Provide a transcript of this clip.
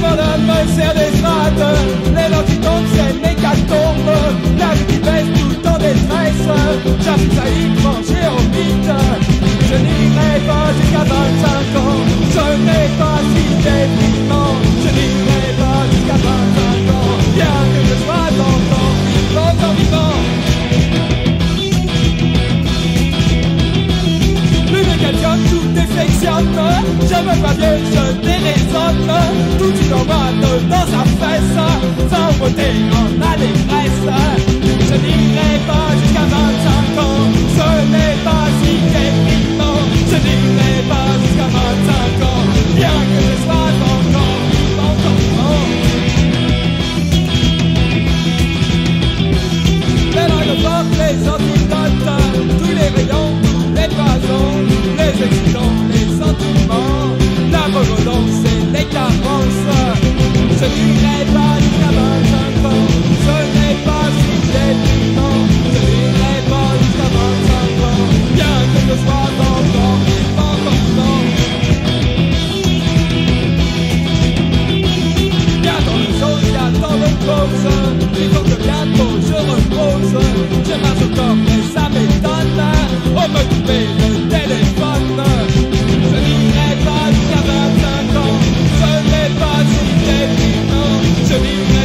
me sers des strates, les dents qui tombent, c'est une hécatombe. La vie qui baisse tout le temps détresse, j'arrive à y manger au vide. Je n'irai pas jusqu'à 25 ans, je n'ai pas si déprimant. Je n'irai pas jusqu'à 25 ans, bien que je sois longtemps, longtemps vivant. De calcium, tout défectionne Je veux pas vieux, je dans sa fesse beauté en allégresse repose, vivant de bientôt je repose, j'ai rage au corps mais ça m'étonne, on me coupait le téléphone, je n'irai pas, j'avais 5 ans, ce n'est pas si délicat, je n'irai